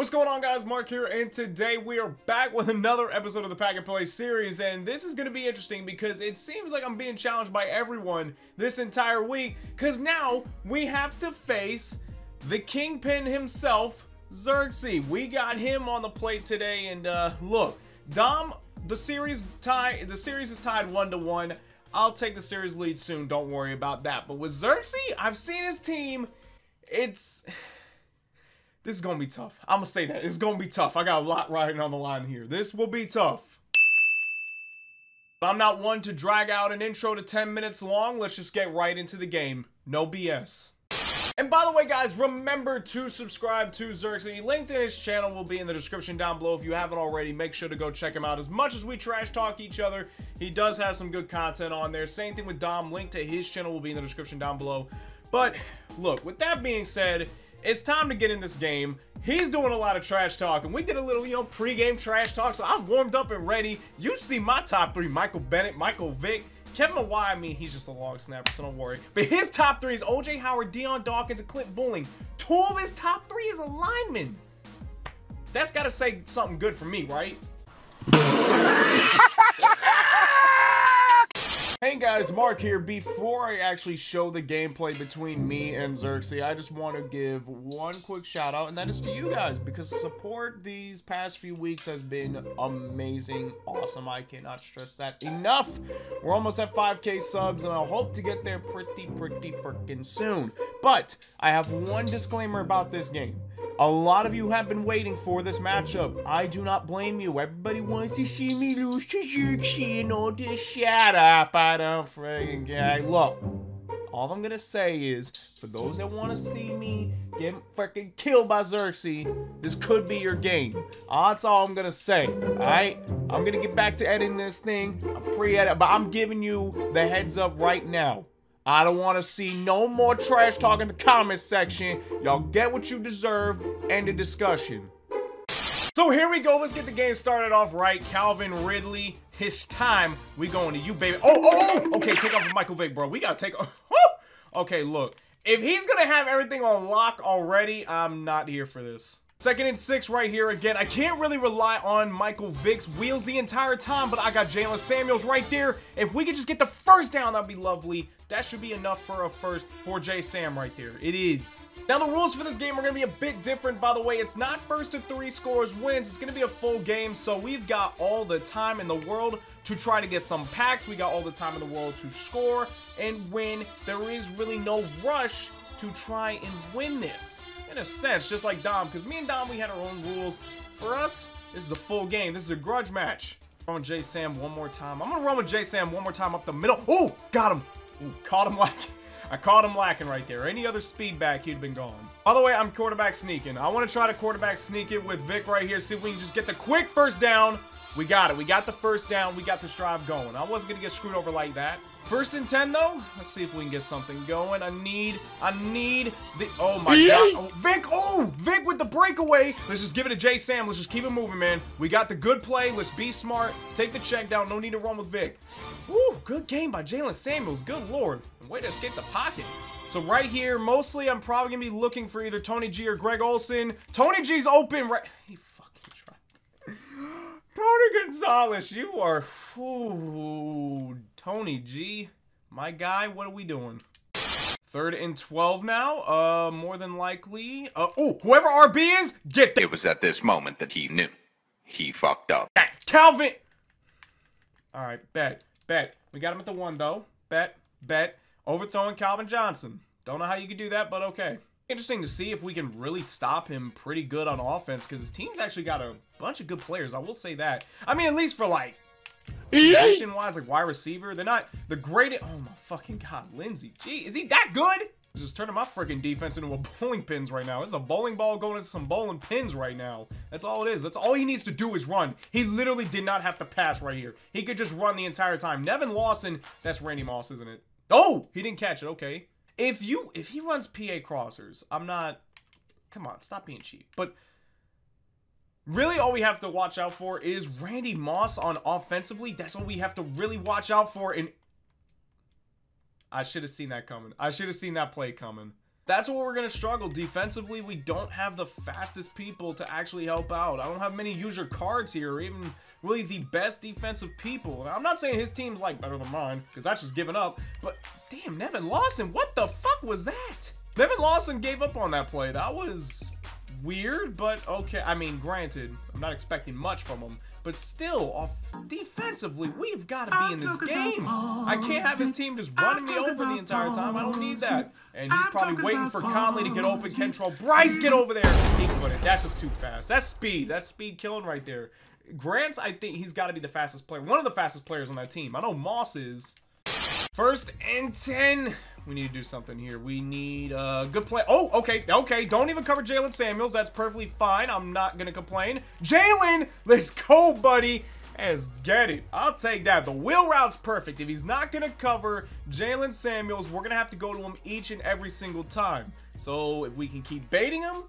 What's going on guys, Mark here, and today we are back with another episode of the Pack and Play series, and this is going to be interesting because it seems like I'm being challenged by everyone this entire week, because now we have to face the Kingpin himself, Zirksee. We got him on the plate today, and uh, look, Dom, the series tie, the series is tied one to one. I'll take the series lead soon, don't worry about that, but with Zirksee, I've seen his team, it's... This is gonna be tough. I'm gonna say that. It's gonna be tough. I got a lot riding on the line here. This will be tough. But I'm not one to drag out an intro to 10 minutes long. Let's just get right into the game. No BS. And by the way, guys, remember to subscribe to Zirksee. Link to his channel will be in the description down below. If you haven't already, make sure to go check him out. As much as we trash talk each other, he does have some good content on there. Same thing with Dom. Link to his channel will be in the description down below. But, look, with that being said, it's time to get in this game. He's doing a lot of trash talk, and we did a little, you know, pre-game trash talk, so I was warmed up and ready. You see my top three, Michael Bennett, Michael Vick, Kevin Mawae, I mean, he's just a long snapper, so don't worry. But his top three is O.J. Howard, Dion Dawkins, and Clint Boling. Two of his top three is a lineman. That's got to say something good for me, right? Hey guys, Mark here. Before I actually show the gameplay between me and Zirksee, I just want to give one quick shout out, and that is to you guys, because support these past few weeks has been amazing, awesome. I cannot stress that enough. We're almost at 5k subs, and I hope to get there pretty, pretty freaking soon. But I have one disclaimer about this game. A lot of you have been waiting for this matchup. I do not blame you. Everybody wants to see me lose to Zirksee and all this. Shut up. I don't friggin' care. Look, all I'm gonna say is, for those that want to see me get freaking killed by Zirksee, this could be your game. That's all I'm gonna say. Alright? I'm gonna get back to editing this thing. I'm pre-edit, but I'm giving you the heads up right now. I don't want to see no more trash talk in the comments section. Y'all get what you deserve. End the discussion. So here we go. Let's get the game started off right. Calvin Ridley, his time. We going to you, baby. Oh, oh, oh. Okay, take off Michael Vick, bro. We got to take off. okay, look. If he's going to have everything on lock already, I'm not here for this. Second and six right here again. I can't really rely on Michael Vick's wheels the entire time, but I got Jaylen Samuels right there. If we could just get the first down, that'd be lovely. That should be enough for a first for J Sam right there. It is. Now, the rules for this game are going to be a bit different, by the way. It's not first to three scores wins. It's going to be a full game, so we've got all the time in the world to try to get some packs. We got all the time in the world to score and win. There is really no rush to try and win this in a sense, just like Dom, because me and Dom, we had our own rules. For us, this is a full game. This is a grudge match. Run J Sam one more time. I'm gonna run with J Sam one more time up the middle. Oh, got him. Ooh, caught him lacking. I caught him lacking right there. Any other speed back, he'd been gone. By the way, I'm quarterback sneaking. I want to try to quarterback sneak it with Vick right here. See if we can just get the quick first down. We got it. We got the first down. We got this drive going. I wasn't going to get screwed over like that. First and 10, though. Let's see if we can get something going. I need, I need the, oh my god. Oh, Vick, oh, Vick with the breakaway. Let's just give it to J Sam. Let's just keep it moving, man. We got the good play. Let's be smart. Take the check down. No need to run with Vick. Woo, good game by Jaylen Samuels. Good lord. Way to escape the pocket. So right here, mostly I'm probably going to be looking for either Tony G or Greg Olsen. Tony G's open right... He. Tony Gonzalez, you are... Ooh, Tony G. My guy, what are we doing? Third and 12 now. Uh, more than likely. Uh, oh, whoever RB is, get there. It was at this moment that he knew. He fucked up. Calvin! Alright, bet. Bet. We got him at the one, though. Bet. Bet. Overthrowing Calvin Johnson. Don't know how you could do that, but okay. Interesting to see if we can really stop him pretty good on offense, because his team's actually got a bunch of good players. I will say that. I mean, at least for, like, Action-wise, like wide receiver, they're not the greatest. Oh my fucking god, Lindsay. Gee, is he that good? Just turning my freaking defense into a bowling pins right now. It's a bowling ball going into some bowling pins right now. That's all it is. That's all he needs to do is run. He literally did not have to pass right here. He could just run the entire time. Nevin Lawson, that's Randy Moss, isn't it? Oh, he didn't catch it. Okay. If you if he runs PA crossers, I'm not. Come on, stop being cheap. But Really, all we have to watch out for is Randy Moss on offensively. That's what we have to really watch out for. And I should have seen that coming. I should have seen that play coming. That's what we're going to struggle. Defensively, we don't have the fastest people to actually help out. I don't have many user cards here or even really the best defensive people. I'm not saying his team's like better than mine because that's just giving up. But damn, Nevin Lawson, what the fuck was that? Nevin Lawson gave up on that play. That was weird, but okay. I mean, granted, I'm not expecting much from him. But still, off defensively, we've got to be in this game. I can't have his team just running me over the entire time. I don't need that. And he's probably waiting for Conley to get open. Kentrell Brice, get over there. He couldn't. That's just too fast. That's speed. That's speed killing right there. Grant's, I think he's got to be the fastest player. One of the fastest players on that team. I know Moss is. First and 10. We need to do something here. We need a uh, good play. Oh, okay, okay. Don't even cover Jaylen Samuels. That's perfectly fine. I'm not going to complain. Jaylen, let's go, buddy. Let's get it. I'll take that. The wheel route's perfect. If he's not going to cover Jaylen Samuels, we're going to have to go to him each and every single time. So if we can keep baiting him,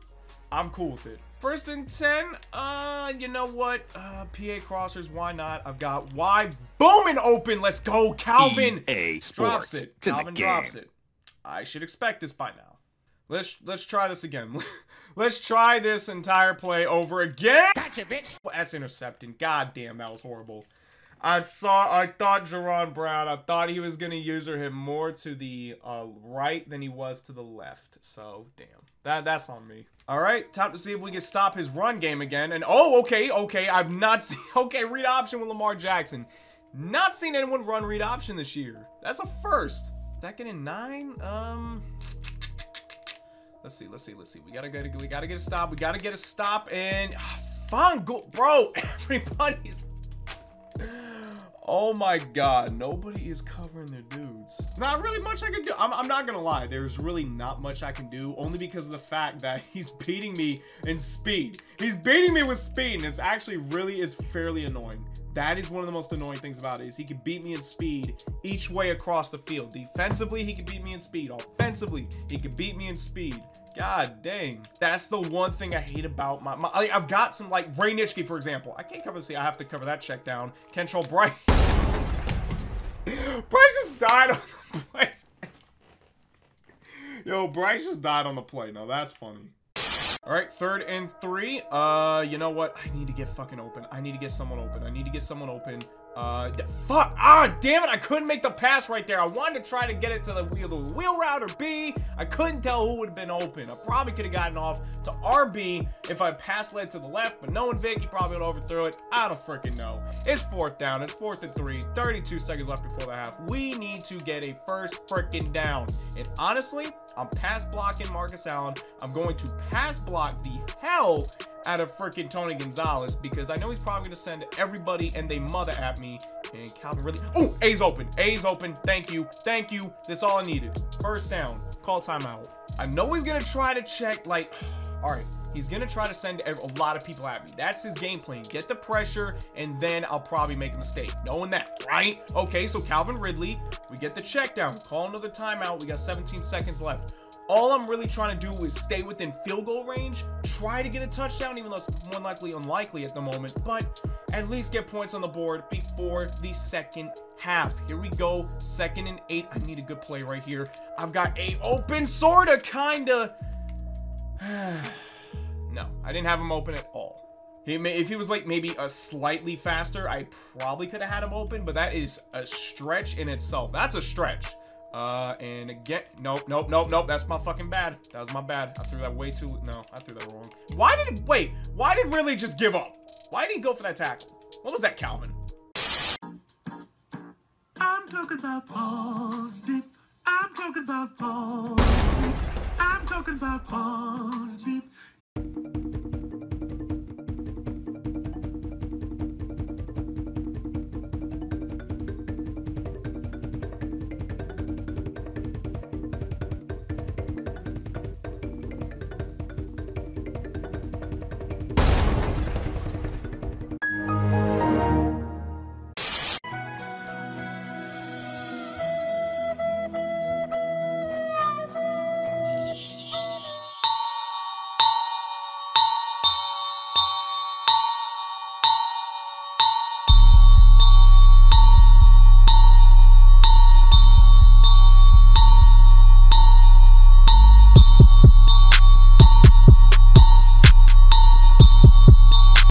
I'm cool with it. First and 10, uh, you know what? Uh, PA crossers, why not? I've got Y booming open. Let's go, Calvin. EA drops it. Calvin drops it. I should expect this by now. Let's let's try this again. let's try this entire play over again. Gotcha, bitch. That's intercepting. God damn, that was horrible. I saw, I thought Jaron Brown, I thought he was going to user him more to the uh, right than he was to the left. So, damn. That That's on me. All right, time to see if we can stop his run game again. And, oh, okay, okay, I've not seen, okay, read option with Lamar Jackson. Not seen anyone run read option this year. That's a first. Second and nine? Um... Let's see, let's see, let's see. We gotta get we gotta get a stop. We gotta get a stop and fun bro. Everybody is Oh my god, nobody is covering their dudes. Not really much I can do. I'm, I'm, not gonna lie, there's really not much I can do, only because of the fact that he's beating me in speed. He's beating me with speed, and it's actually really is fairly annoying. That is one of the most annoying things about it, is he can beat me in speed each way across the field. Defensively, he can beat me in speed. Offensively, he can beat me in speed. God dang. That's the one thing I hate about my, my I've got some like Ray Nitschke, for example. I can't cover the see. I have to cover that check down. Kentrell Brice. Brice just died on the play. Yo, Brice just died on the play. Now that's funny. All right, third and three. Uh, you know what? I need to get fucking open. I need to get someone open. I need to get someone open. Uh, fuck. Ah, damn it. I couldn't make the pass right there. I wanted to try to get it to the wheel, the wheel route or B. I couldn't tell who would have been open. I probably could have gotten off to RB if I pass led to the left, but knowing Vick, he probably would overthrow it. I don't freaking know. It's fourth down. It's fourth and three. 32 seconds left before the half. We need to get a first freaking down. And honestly, I'm pass blocking Marcus Allen. I'm going to pass block the hell out of freaking Tony Gonzalez because I know he's probably going to send everybody and they mother at me. And Calvin really... Oh, A's open. A's open. Thank you. Thank you. That's all I needed. First down. Call timeout. I know he's going to try to check, like... All right. He's going to try to send a lot of people at me. That's his game plan. Get the pressure, and then I'll probably make a mistake. Knowing that, right? Okay, so Calvin Ridley, we get the check down. Call another timeout. We got 17 seconds left. All I'm really trying to do is stay within field goal range, try to get a touchdown, even though it's more likely unlikely at the moment, but at least get points on the board before the second half. Here we go, second and eight. I need a good play right here. I've got a open, sorta, kinda. no, I didn't have him open at all. If he was like maybe a slightly faster, I probably could have had him open, but that is a stretch in itself. That's a stretch. Uh, and again, nope, nope, nope, nope. That's my fucking bad. That was my bad. I threw that way too. No, I threw that wrong. Why did it, wait? Why did Ridley just give up? Why did he go for that tackle? What was that, Calvin? I'm talking about positive. I'm talking about positive. I'm talking about positive.